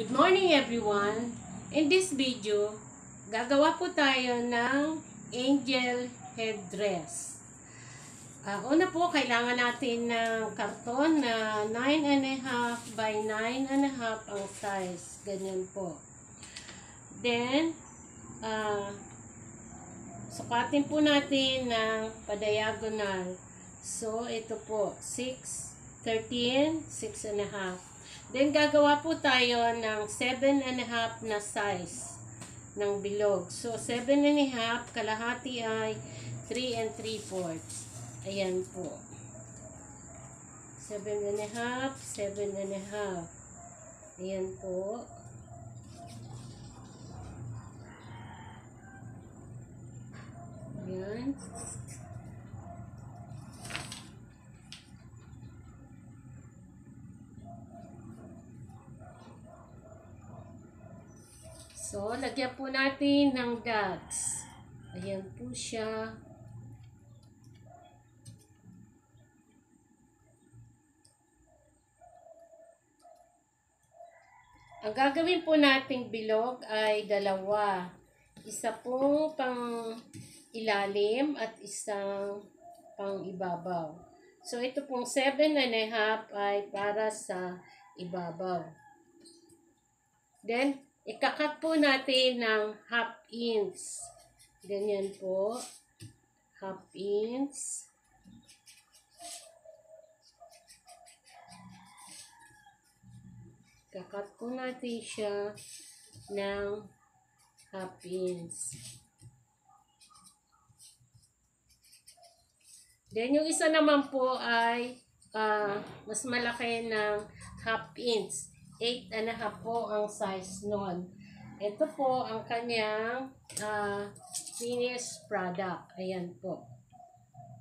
Good morning everyone! In this video, gagawa po tayo ng angel headdress. Ah, una po, kailangan natin ng karton na 9.5 by 9.5 ang size. Ganyan po. Then, ah, sukatin po natin ng padiagonal. So, ito po, 6, 13, 6 and a half. Then, gagawa po tayo ng 7 and a half na size ng bilog. So, 7 and a half, kalahati ay 3 and 3 fourths. Ayan po. 7 and a half, 7 and a half. Ayan po. Ayan. So, lagyan po natin ng dots. Ayan po siya. Ang gagawin po nating bilog ay dalawa. Isa pong pang ilalim at isang pang ibabaw. So, ito pong 7 and a half ay para sa ibabaw. Then, ikakat po natin ng half inch. Ganyan po. Half inch. Kakat po natin siya ng half inch. Then, yung isa naman po ay ah, mas malaki ng half inch. 8 and a half po ang size nun. Ito po ang kanyang ah, finished product. Ayan po.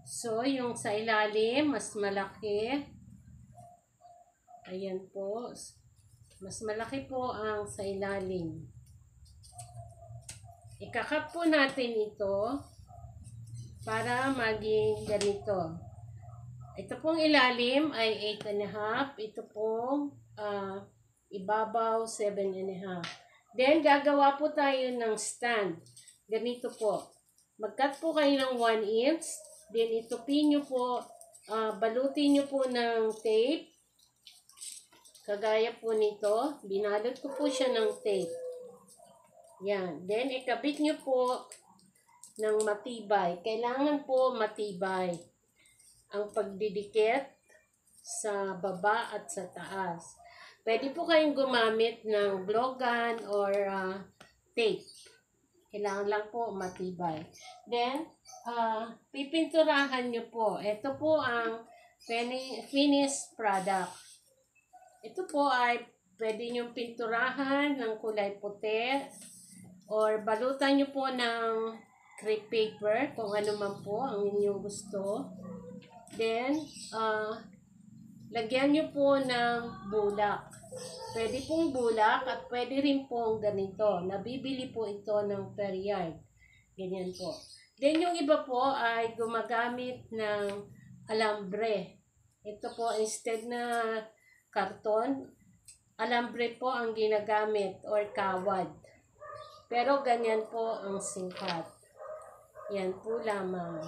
So, yung sa ilalim, mas malaki. Ayan po. Mas malaki po ang sa ilalim. Ikakat po natin ito para maging ganito. Ito pong ilalim ay 8 and a half. Ito pong ah, ibabaw 7 and a half. Then, gagawa po tayo ng stand. Ganito po. Mag-cut po kayo ng 1 inch. Then, itupin nyo po, ah, balutin nyo po ng tape. Kagaya po nito. Binalot ko po siya ng tape. Yan. Then, ikabit nyo po ng matibay. Kailangan po matibay ang pagdidikit sa baba at sa taas. Pwede po kayong gumamit ng gun or ah, tape. Kailangan lang po matibay. Then, ah, pipinturahan nyo po. Ito po ang fini- finished product. Ito po ay pwede nyo pinturahan ng kulay puti or balutan nyo po ng crepe paper kung ano man po ang inyong gusto. Then, ah, lagyan nyo po ng bulak. Pwede pong bulak at pwede rin pong ganito. Nabibili po ito ng per yard. Ganyan po. Then, yung iba po ay gumagamit ng alambre. Ito po, instead na karton, alambre po ang ginagamit or kawad. Pero ganyan po ang singkat. Yan po lamang.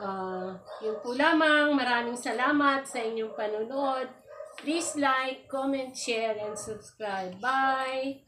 Ah, yun po lamang. Maraming salamat sa inyong panonood. Please like, comment, share, and subscribe. Bye!